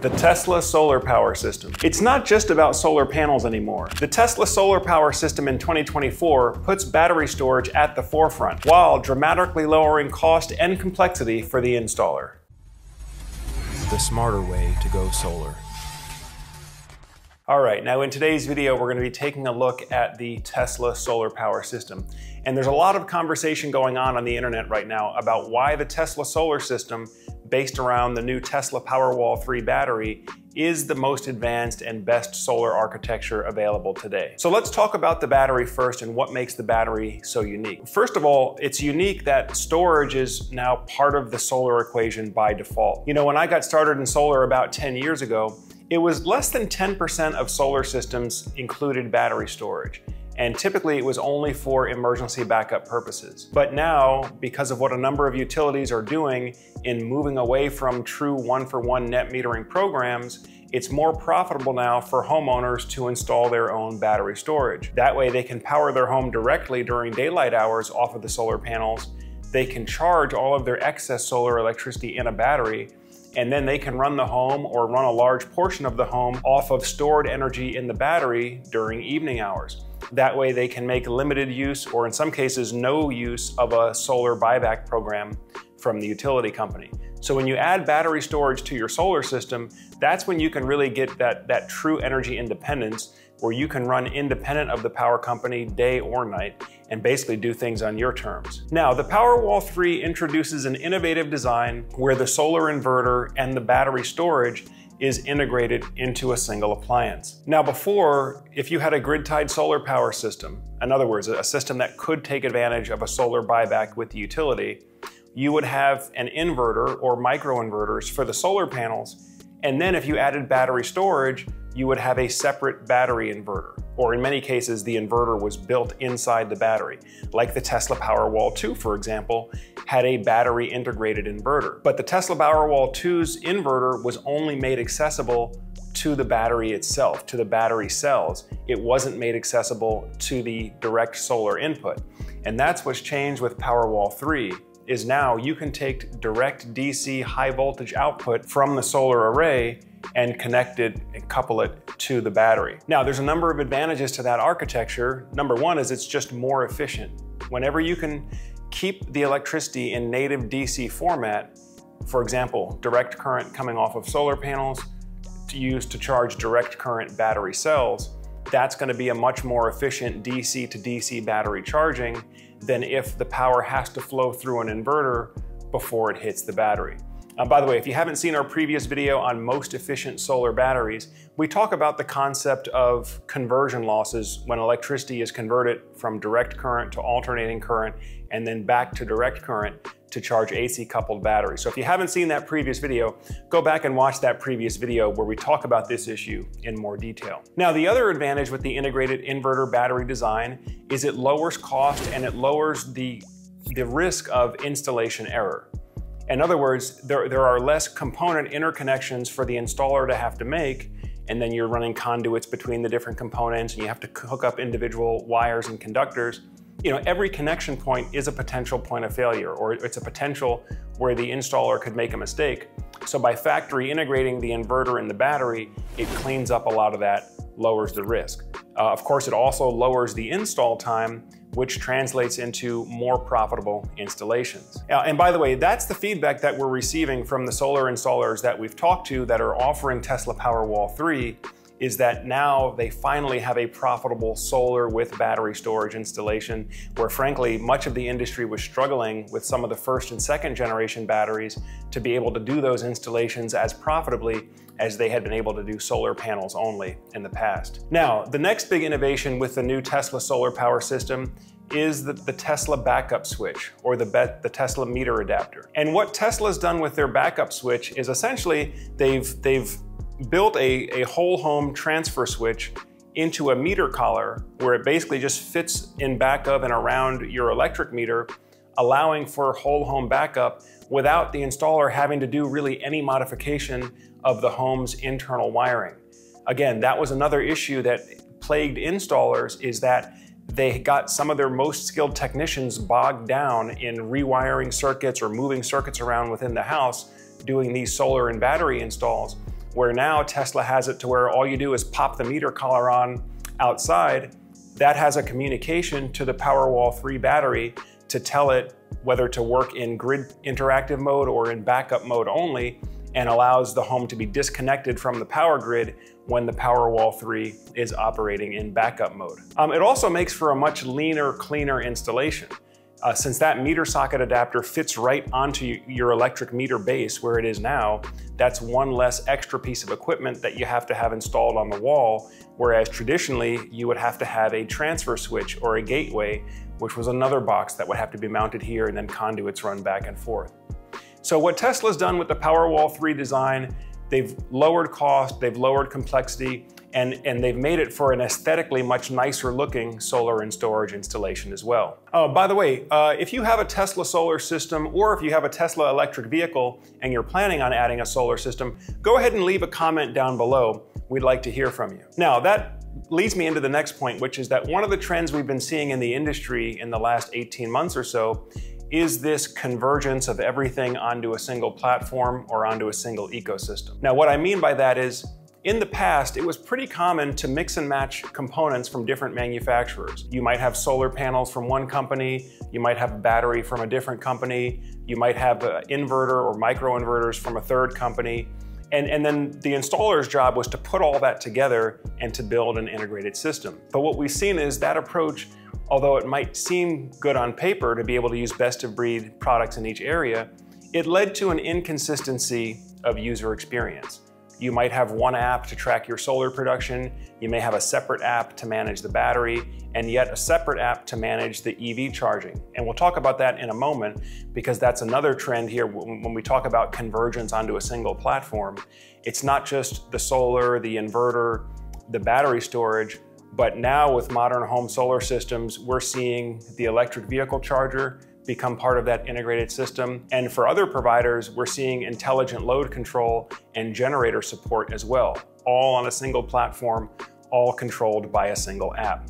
The Tesla solar power system. It's not just about solar panels anymore. The Tesla solar power system in 2024 puts battery storage at the forefront while dramatically lowering cost and complexity for the installer. The smarter way to go solar. All right, now in today's video, we're gonna to be taking a look at the Tesla solar power system. And there's a lot of conversation going on on the internet right now about why the Tesla solar system based around the new Tesla Powerwall 3 battery is the most advanced and best solar architecture available today. So let's talk about the battery first and what makes the battery so unique. First of all, it's unique that storage is now part of the solar equation by default. You know, when I got started in solar about 10 years ago, it was less than 10% of solar systems included battery storage and typically it was only for emergency backup purposes. But now, because of what a number of utilities are doing in moving away from true one-for-one -one net metering programs, it's more profitable now for homeowners to install their own battery storage. That way they can power their home directly during daylight hours off of the solar panels. They can charge all of their excess solar electricity in a battery and then they can run the home or run a large portion of the home off of stored energy in the battery during evening hours. That way they can make limited use or in some cases no use of a solar buyback program from the utility company. So when you add battery storage to your solar system, that's when you can really get that, that true energy independence where you can run independent of the power company day or night and basically do things on your terms. Now, the Powerwall 3 introduces an innovative design where the solar inverter and the battery storage is integrated into a single appliance. Now before, if you had a grid-tied solar power system, in other words, a system that could take advantage of a solar buyback with the utility, you would have an inverter or microinverters for the solar panels, and then if you added battery storage, you would have a separate battery inverter. Or in many cases, the inverter was built inside the battery. Like the Tesla Powerwall 2, for example, had a battery integrated inverter. But the Tesla Powerwall 2's inverter was only made accessible to the battery itself, to the battery cells. It wasn't made accessible to the direct solar input. And that's what's changed with Powerwall 3 is now you can take direct DC high voltage output from the solar array and connect it and couple it to the battery. Now, there's a number of advantages to that architecture. Number one is it's just more efficient. Whenever you can keep the electricity in native DC format, for example, direct current coming off of solar panels to use to charge direct current battery cells, that's gonna be a much more efficient DC to DC battery charging than if the power has to flow through an inverter before it hits the battery. Uh, by the way, if you haven't seen our previous video on most efficient solar batteries, we talk about the concept of conversion losses when electricity is converted from direct current to alternating current and then back to direct current to charge AC coupled batteries. So if you haven't seen that previous video, go back and watch that previous video where we talk about this issue in more detail. Now, the other advantage with the integrated inverter battery design is it lowers cost and it lowers the, the risk of installation error. In other words, there, there are less component interconnections for the installer to have to make, and then you're running conduits between the different components, and you have to hook up individual wires and conductors. You know, every connection point is a potential point of failure, or it's a potential where the installer could make a mistake. So by factory integrating the inverter and the battery, it cleans up a lot of that, lowers the risk. Uh, of course, it also lowers the install time which translates into more profitable installations. and by the way, that's the feedback that we're receiving from the solar installers that we've talked to that are offering Tesla Powerwall 3 is that now they finally have a profitable solar with battery storage installation, where frankly, much of the industry was struggling with some of the first and second generation batteries to be able to do those installations as profitably as they had been able to do solar panels only in the past. Now, the next big innovation with the new Tesla solar power system is the, the, Tesla backup switch or the, the Tesla meter adapter. And what Tesla's done with their backup switch is essentially they've, they've built a, a whole home transfer switch into a meter collar where it basically just fits in back of and around your electric meter, allowing for whole home backup without the installer having to do really any modification of the home's internal wiring. Again, that was another issue that plagued installers is that they got some of their most skilled technicians bogged down in rewiring circuits or moving circuits around within the house doing these solar and battery installs where now Tesla has it to where all you do is pop the meter collar on outside. That has a communication to the Powerwall 3 battery to tell it whether to work in grid interactive mode or in backup mode only, and allows the home to be disconnected from the power grid when the Powerwall 3 is operating in backup mode. Um, it also makes for a much leaner, cleaner installation. Uh, since that meter socket adapter fits right onto your electric meter base where it is now, that's one less extra piece of equipment that you have to have installed on the wall, whereas traditionally you would have to have a transfer switch or a gateway, which was another box that would have to be mounted here and then conduits run back and forth. So what Tesla's done with the Powerwall 3 design, they've lowered cost, they've lowered complexity, and, and they've made it for an aesthetically much nicer looking solar and storage installation as well. Oh, by the way, uh, if you have a Tesla solar system or if you have a Tesla electric vehicle and you're planning on adding a solar system, go ahead and leave a comment down below. We'd like to hear from you. Now, that leads me into the next point, which is that one of the trends we've been seeing in the industry in the last 18 months or so is this convergence of everything onto a single platform or onto a single ecosystem. Now, what I mean by that is in the past, it was pretty common to mix and match components from different manufacturers. You might have solar panels from one company, you might have a battery from a different company, you might have an inverter or microinverters from a third company. And, and then the installer's job was to put all that together and to build an integrated system. But what we've seen is that approach, although it might seem good on paper to be able to use best of breed products in each area, it led to an inconsistency of user experience. You might have one app to track your solar production, you may have a separate app to manage the battery, and yet a separate app to manage the EV charging. And we'll talk about that in a moment because that's another trend here when we talk about convergence onto a single platform. It's not just the solar, the inverter, the battery storage, but now with modern home solar systems, we're seeing the electric vehicle charger become part of that integrated system. And for other providers, we're seeing intelligent load control and generator support as well, all on a single platform, all controlled by a single app.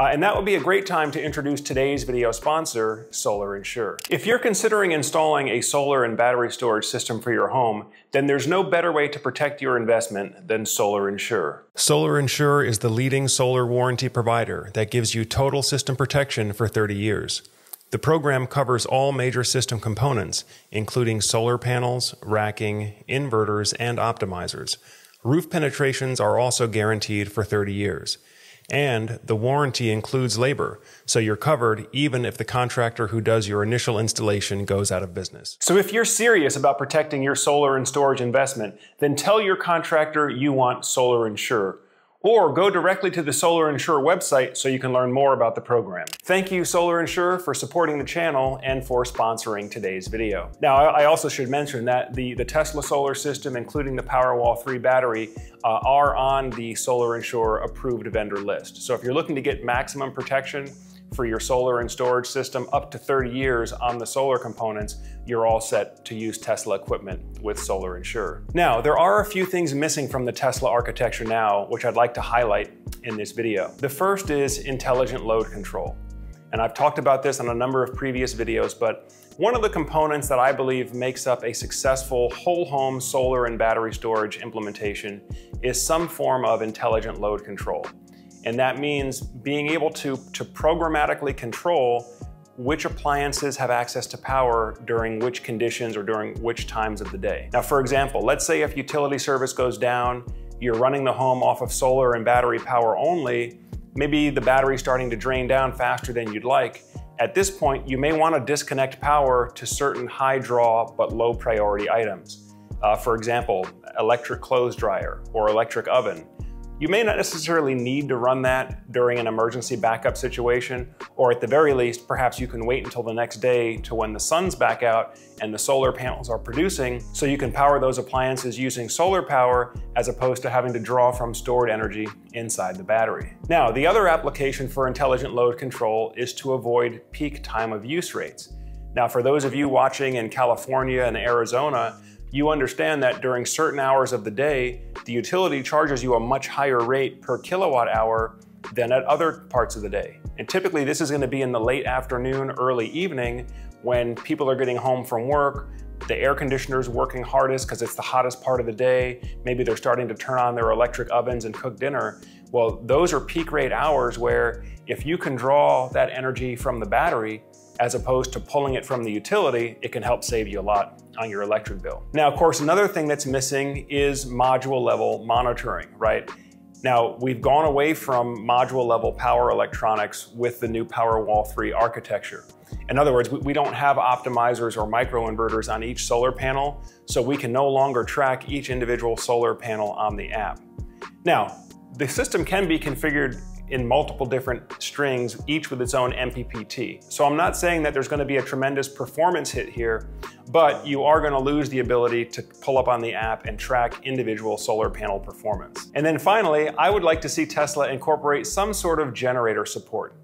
Uh, and that would be a great time to introduce today's video sponsor, Solar Insure. If you're considering installing a solar and battery storage system for your home, then there's no better way to protect your investment than Solar Insure. Solar Insure is the leading solar warranty provider that gives you total system protection for 30 years. The program covers all major system components, including solar panels, racking, inverters, and optimizers. Roof penetrations are also guaranteed for 30 years. And the warranty includes labor, so you're covered even if the contractor who does your initial installation goes out of business. So if you're serious about protecting your solar and storage investment, then tell your contractor you want Solar Insure or go directly to the Solar Insure website so you can learn more about the program. Thank you Solar Insure for supporting the channel and for sponsoring today's video. Now I also should mention that the, the Tesla solar system, including the Powerwall 3 battery, uh, are on the Solar Insure approved vendor list. So if you're looking to get maximum protection, for your solar and storage system up to 30 years on the solar components, you're all set to use Tesla equipment with Solar Insure. Now, there are a few things missing from the Tesla architecture now, which I'd like to highlight in this video. The first is intelligent load control. And I've talked about this on a number of previous videos, but one of the components that I believe makes up a successful whole home solar and battery storage implementation is some form of intelligent load control. And that means being able to, to programmatically control which appliances have access to power during which conditions or during which times of the day. Now, for example, let's say if utility service goes down, you're running the home off of solar and battery power only, maybe the battery's starting to drain down faster than you'd like. At this point, you may want to disconnect power to certain high draw but low priority items. Uh, for example, electric clothes dryer or electric oven. You may not necessarily need to run that during an emergency backup situation, or at the very least, perhaps you can wait until the next day to when the sun's back out and the solar panels are producing, so you can power those appliances using solar power as opposed to having to draw from stored energy inside the battery. Now, the other application for intelligent load control is to avoid peak time of use rates. Now, for those of you watching in California and Arizona, you understand that during certain hours of the day, the utility charges you a much higher rate per kilowatt hour than at other parts of the day. And typically this is gonna be in the late afternoon, early evening, when people are getting home from work, the air conditioner is working hardest because it's the hottest part of the day. Maybe they're starting to turn on their electric ovens and cook dinner. Well, those are peak rate hours where if you can draw that energy from the battery, as opposed to pulling it from the utility, it can help save you a lot on your electric bill. Now, of course, another thing that's missing is module level monitoring, right? Now, we've gone away from module level power electronics with the new Powerwall 3 architecture. In other words, we don't have optimizers or microinverters on each solar panel, so we can no longer track each individual solar panel on the app. Now, the system can be configured in multiple different strings, each with its own MPPT. So I'm not saying that there's gonna be a tremendous performance hit here, but you are gonna lose the ability to pull up on the app and track individual solar panel performance. And then finally, I would like to see Tesla incorporate some sort of generator support.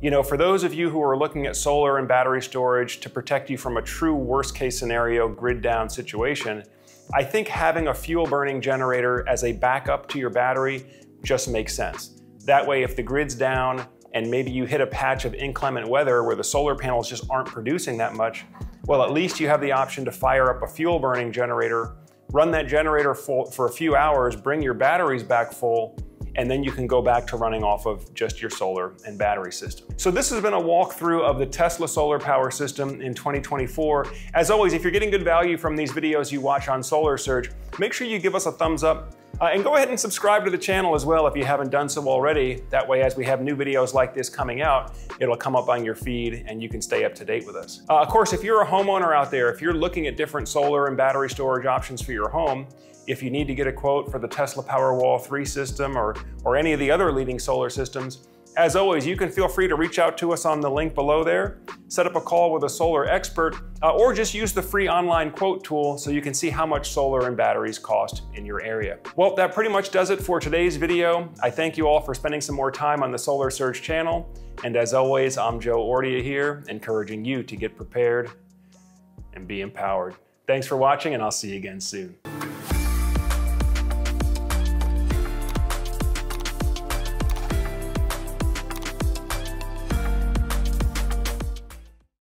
You know, for those of you who are looking at solar and battery storage to protect you from a true worst case scenario grid down situation, I think having a fuel burning generator as a backup to your battery just makes sense. That way, if the grid's down and maybe you hit a patch of inclement weather where the solar panels just aren't producing that much, well, at least you have the option to fire up a fuel burning generator, run that generator full for a few hours, bring your batteries back full, and then you can go back to running off of just your solar and battery system. So this has been a walkthrough of the Tesla solar power system in 2024. As always, if you're getting good value from these videos you watch on Solar Surge, make sure you give us a thumbs up uh, and go ahead and subscribe to the channel as well if you haven't done so already. That way, as we have new videos like this coming out, it'll come up on your feed and you can stay up to date with us. Uh, of course, if you're a homeowner out there, if you're looking at different solar and battery storage options for your home, if you need to get a quote for the Tesla Powerwall 3 system or, or any of the other leading solar systems, as always, you can feel free to reach out to us on the link below there, set up a call with a solar expert, uh, or just use the free online quote tool so you can see how much solar and batteries cost in your area. Well, that pretty much does it for today's video. I thank you all for spending some more time on the Solar Surge channel. And as always, I'm Joe Ordia here, encouraging you to get prepared and be empowered. Thanks for watching, and I'll see you again soon.